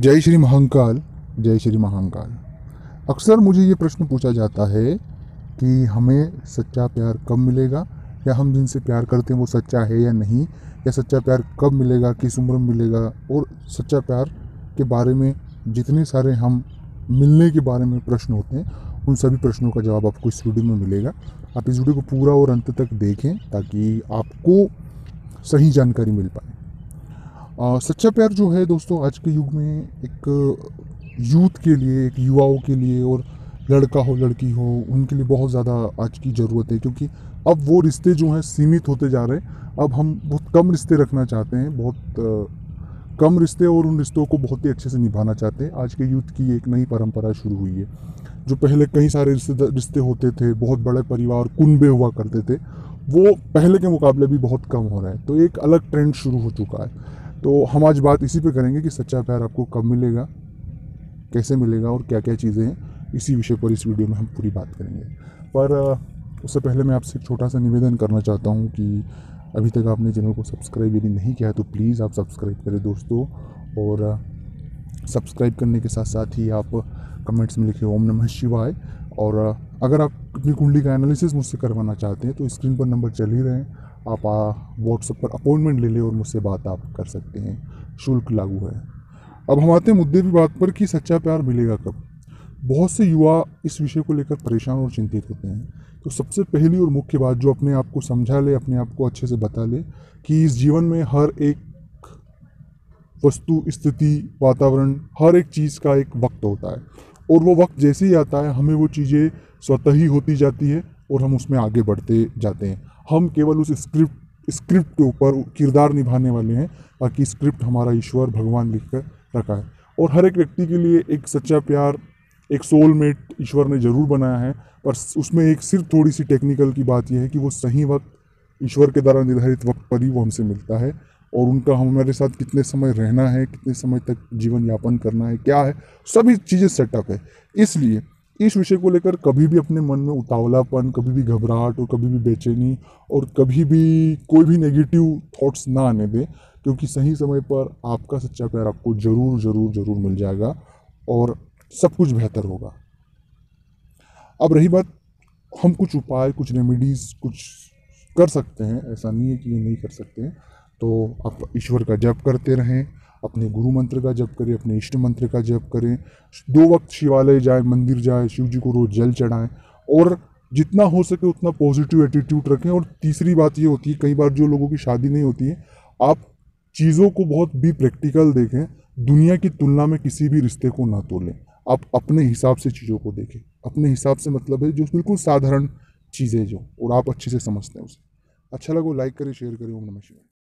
जय श्री महाकाल, जय श्री महाकाल। अक्सर मुझे ये प्रश्न पूछा जाता है कि हमें सच्चा प्यार कब मिलेगा? या हम जिनसे प्यार करते हैं वो सच्चा है या नहीं? या सच्चा प्यार कब मिलेगा? किस उम्र में मिलेगा? और सच्चा प्यार के बारे में जितने सारे हम मिलने के बारे में प्रश्न होते हैं, उन सभी प्रश्नों का जवाब आपको इस वीडियो में मिलेगा। आप इस वीडियो को पूरा और अंत तक देखें ताकि आपको सही जानकारी मिल पाए। सच्चा प्यार जो है दोस्तों, आज के युग में एक यूथ के लिए, एक युवाओं के लिए और लड़का हो, लड़की हो, उनके लिए बहुत ज़्यादा आज की ज़रूरत है। क्योंकि अब वो रिश्ते जो हैं सीमित होते जा रहे हैं। अब हम बहुत कम रिश्ते रखना चाहते हैं, बहुत कम रिश्ते और उन रिश्तों को बहुत ही अच्छे से निभाना चाहते हैं। आज के यूथ की एक नई परंपरा शुरू हुई है, जो पहले कई सारे रिश्ते रिश्ते होते थे, बहुत बड़े परिवार, कुनबे हुआ करते थे। वो पहले के मुकाबले भी बहुत कम हो रहा है। तो एक अलग ट्रेंड शुरू हो चुका है। तो हम आज बात इसी पे करेंगे कि सच्चा प्यार आपको कब मिलेगा, कैसे मिलेगा और क्या क्या चीज़ें हैं। इसी विषय पर इस वीडियो में हम पूरी बात करेंगे। पर उससे पहले मैं आपसे एक छोटा सा निवेदन करना चाहता हूँ कि अभी तक आपने चैनल को सब्सक्राइब यदि नहीं किया है तो प्लीज़ आप सब्सक्राइब करें दोस्तों और सब्सक्राइब करने के साथ साथ ही आप कमेंट्स में लिखे, ओम नमः शिवाय। और अगर आप अपनी कुंडली का एनालिसिस मुझसे करवाना चाहते हैं तो स्क्रीन पर नंबर चल ही रहे हैं। आप व्हाट्सएप पर अपॉइंटमेंट ले लें और मुझसे बात आप कर सकते हैं। शुल्क लागू है। अब हम आते हैं मुद्दे की बात पर कि सच्चा प्यार मिलेगा कब? बहुत से युवा इस विषय को लेकर परेशान और चिंतित होते हैं। तो सबसे पहली और मुख्य बात जो अपने आप को समझा ले, अपने आप को अच्छे से बता ले कि इस जीवन में हर एक वस्तु, स्थिति, वातावरण, हर एक चीज़ का एक वक्त होता है। और वो वक्त जैसे ही आता है, हमें वो चीज़ें स्वतः ही होती जाती है और हम उसमें आगे बढ़ते जाते हैं। हम केवल उस स्क्रिप्ट स्क्रिप्ट के ऊपर किरदार निभाने वाले हैं, बाकी स्क्रिप्ट हमारा ईश्वर भगवान लिख कर रखा है। और हर एक व्यक्ति के लिए एक सच्चा प्यार, एक सोलमेट ईश्वर ने ज़रूर बनाया है, पर उसमें एक सिर्फ़ थोड़ी सी टेक्निकल की बात यह है कि वो सही वक्त, ईश्वर के द्वारा निर्धारित वक्त पर ही वो हमसे मिलता है, और उनका हमारे साथ कितने समय रहना है, कितने समय तक जीवन यापन करना है, क्या है, सभी चीज़ें सेटअप है। इसलिए इस विषय को लेकर कभी भी अपने मन में उतावलापन, कभी भी घबराहट और कभी भी बेचैनी और कभी भी कोई भी नेगेटिव थॉट्स ना आने दें, क्योंकि सही समय पर आपका सच्चा प्यार आपको ज़रूर ज़रूर ज़रूर मिल जाएगा और सब कुछ बेहतर होगा। अब रही बात, हम कुछ उपाय, कुछ रेमेडीज़ कुछ कर सकते हैं, ऐसा नहीं है कि ये नहीं कर सकते हैं। तो आप ईश्वर का जप करते रहें अपने गुरु मंत्र का जप करें, अपने इष्ट मंत्र का जप करें। दो वक्त शिवालय जाए, मंदिर जाए शिव जी को रोज़ जल चढ़ाएँ और जितना हो सके उतना पॉजिटिव एटीट्यूड रखें और तीसरी बात ये होती है, कई बार जो लोगों की शादी नहीं होती है, आप चीज़ों को बहुत भी प्रैक्टिकल देखें, दुनिया की तुलना में किसी भी रिश्ते को ना तोलें। आप अपने हिसाब से चीज़ों को देखें। अपने हिसाब से मतलब है जो बिल्कुल साधारण चीज़ें जो और आप अच्छे से समझते हैं उसे। अच्छा लगो, लाइक करें शेयर करें, ओम नमः शिवाय।